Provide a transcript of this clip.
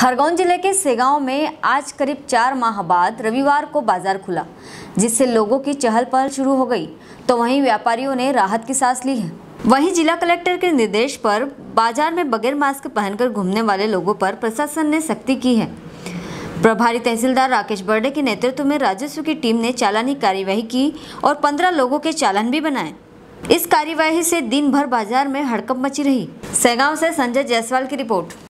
खरगोन ज़िले के सेगांव में आज करीब चार माह बाद रविवार को बाज़ार खुला, जिससे लोगों की चहल पहल शुरू हो गई। तो वहीं व्यापारियों ने राहत की सांस ली है। वहीं जिला कलेक्टर के निर्देश पर बाज़ार में बगैर मास्क पहनकर घूमने वाले लोगों पर प्रशासन ने सख्ती की है। प्रभारी तहसीलदार राकेश बर्डे के नेतृत्व में राजस्व की टीम ने चालानी कार्यवाही की और पंद्रह लोगों के चालान भी बनाए। इस कार्यवाही से दिन भर बाज़ार में हड़कंप मची रही। सेगांव से संजय जायसवाल की रिपोर्ट।